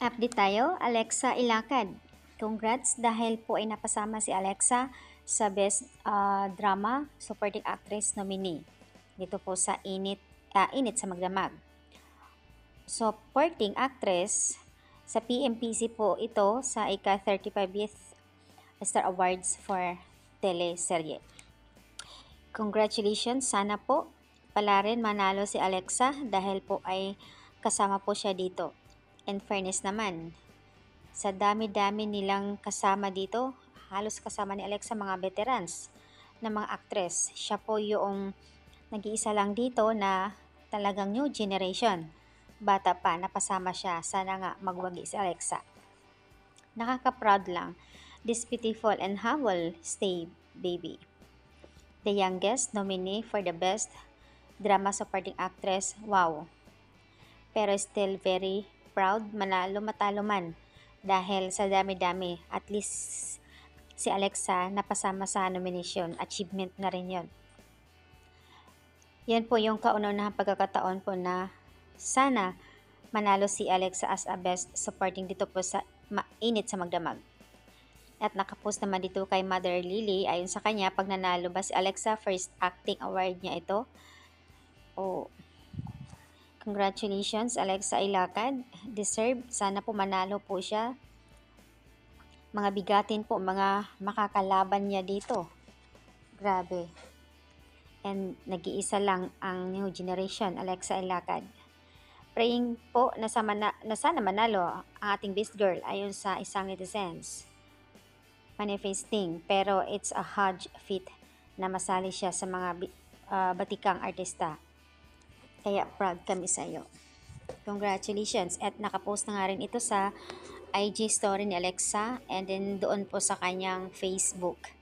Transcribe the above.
Update tayo, Alexa Ilakad. Congrats dahil po ay napasama si Alexa sa Best ah, Drama Supporting Actress nominee. Dito po sa Init, ah, Init sa Magdamag. Supporting Actress sa PMPC po ito sa ika 35th Star Awards for teleserye. Congratulations, sana po pala rin manalo si Alexa dahil po ay kasama po siya dito. In fairness naman, sa dami-dami nilang kasama dito, halos kasama ni Alexa mga veterans na mga actress. Siya po yung nag-iisa lang dito na talagang new generation. Bata pa, napasama siya. Sana nga magwagi si Alexa. Nakaka-proud lang. This beautiful and humble stay, baby. The youngest nominee for the best drama supporting actress. Wow. Pero still very proud manalo matalo man. Dahil sa dami-dami at least si Alexa napasama sa nomination achievement na rin yon yan po yung kauna-unahang pagkakataon po na sana manalo si Alexa as a best supporting dito po sa mainit sa magdamag. At nakapost naman dito kay Mother Lily. Ayon sa kanya pag nanalo ba si Alexa first acting award niya ito? Oh Congratulations, Alexa Ilacad. Deserve. Sana po manalo po siya. Mga bigatin po, mga makakalaban niya dito. Grabe. And nag-iisa lang ang new generation, Alexa Ilacad. Praying po na, sa mana, na sana manalo ang ating best girl ayon sa isang netizens. Manifesting, pero it's a hard fit na masali siya sa mga ah, batikang artista. Kaya proud kami sa iyo. Congratulations. At nakapost na nga rin ito sa IG story ni Alexa and then doon po sa kanyang Facebook.